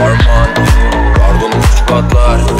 harman Pardon uç patlar.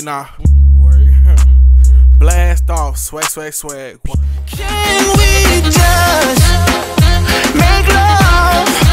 then I blast off, swag, swag, swag. Can we just make love?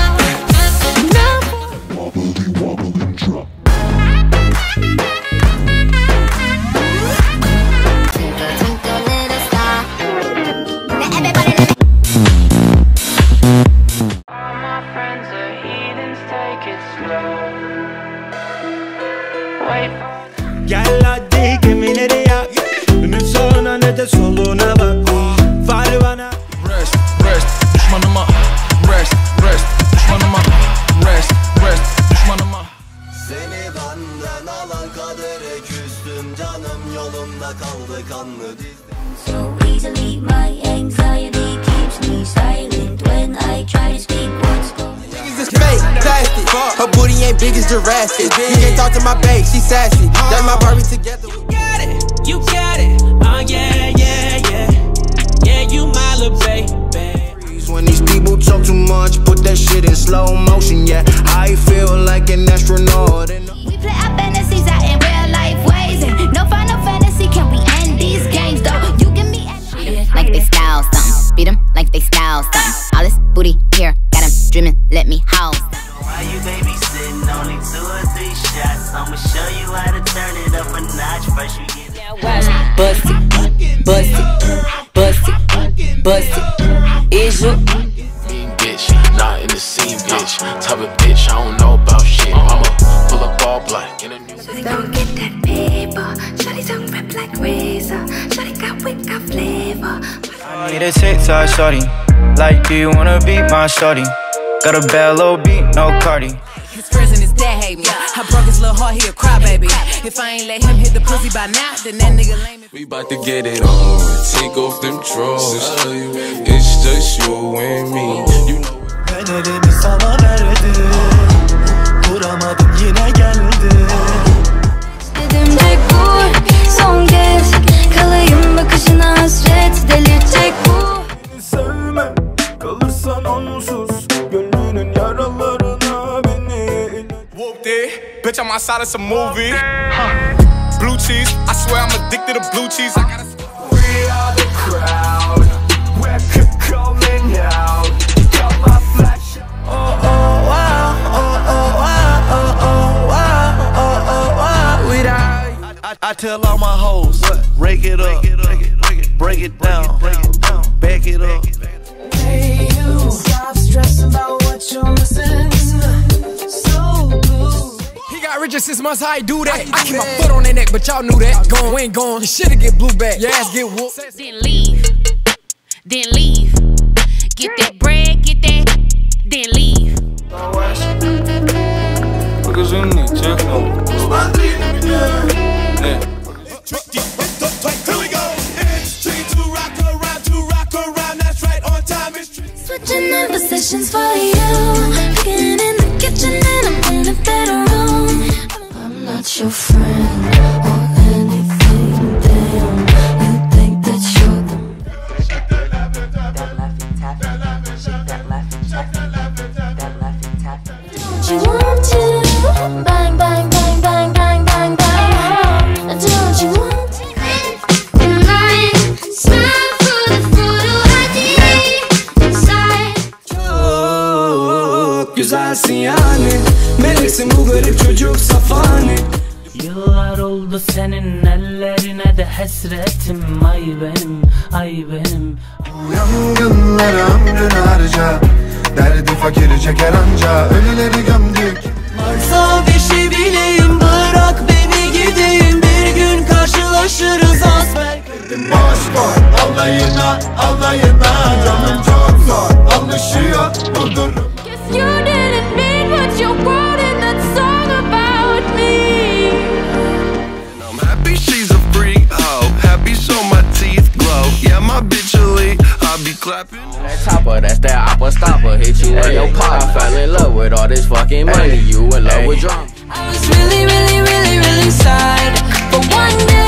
Yolumda kaldı kanlı dizdim So easily my anxiety keeps me silent When I try to speak what's going Niggas is fake, plastic. Her booty ain't big as Jurassic. You can't talk to my babe, she sassy. That's my Barbie together. You got it, you got it. Oh yeah, yeah, yeah. Yeah, you my little baby. When these people talk too much, put that shit in slow motion, yeah. I feel like an astronaut let me house. Why you babysitting? Only two or three shots. I'ma show you how to turn it up a notch. First you get that Bust it, bust it, bust it, bust it. Is you bitch, not in the scene, bitch. Type of bitch, I don't know about shit. I'ma pull up all black in a new Don't get that paper. Shawty tongue rip like razor. Shawty got wick, got flavor. I need a TikTok shorty. Like, do you wanna be my shorty? Got a bad little beat, no Cardi His present is his dad hate me. I broke his little heart, he a crybaby. If I ain't let him hit the pussy by now, then that nigga lame. We bout to get it on. Take off them drawers. It's just you and me. You know Kaderimi sana verdim Duramadım yine geldi Dedim tek vur son kez it. Bitch, I'm outside of some movie. Blue cheese. I swear I'm addicted to blue cheese. I gotta. We are the crowd We're calling out Got my flash Oh oh wow Oh oh wow Oh oh wow Oh oh wow Without I, I tell all my hoes, rake it up, break it down, back it up. Hey you Stop stressing about what you're missing righteousness must I do that. I, I keep my foot on their neck, but y'all knew that. Gone, ain't gone. Your shit'll get blue back. Your ass get whooped. Then leave. Then leave. Get that bread, get that. Then leave. Switching the positions for you. Your friend oldu senin ellerine de hasretim Ay benim, ay benim. Yangınlara ömrün harca Derdi fakiri çeker anca. Ölüleri gömdük. Varsa beşi bileyim bırak beni gideyim. Bir gün karşılaşırız asbel Boş boy alayına alayına. Canım çok zor alışıyor bu durum Guess you didn't mean what you wrote clapping That chopper, that's that opera stopper. Hit you in your pot. I fell in love with all this fucking money. You in love with drama. I was really, really, really, really sad But one day